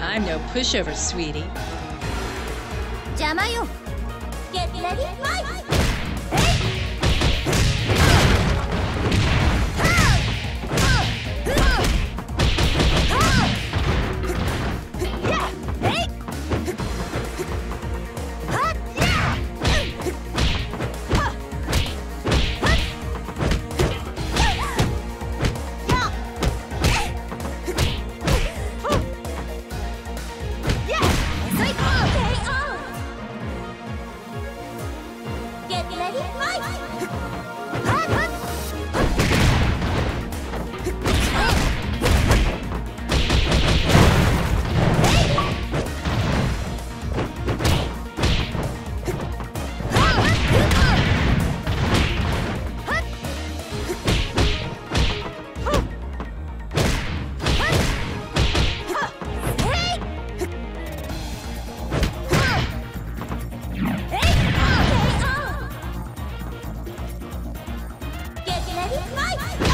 I'm no pushover, sweetie. Get ready, fight! Get ready, fight! Get ready, fight!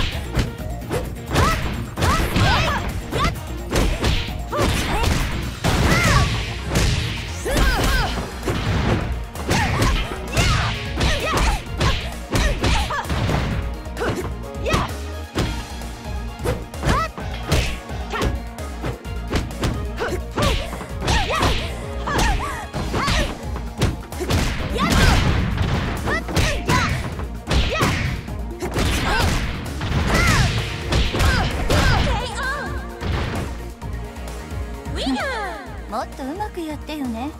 もっとうまくやってよね。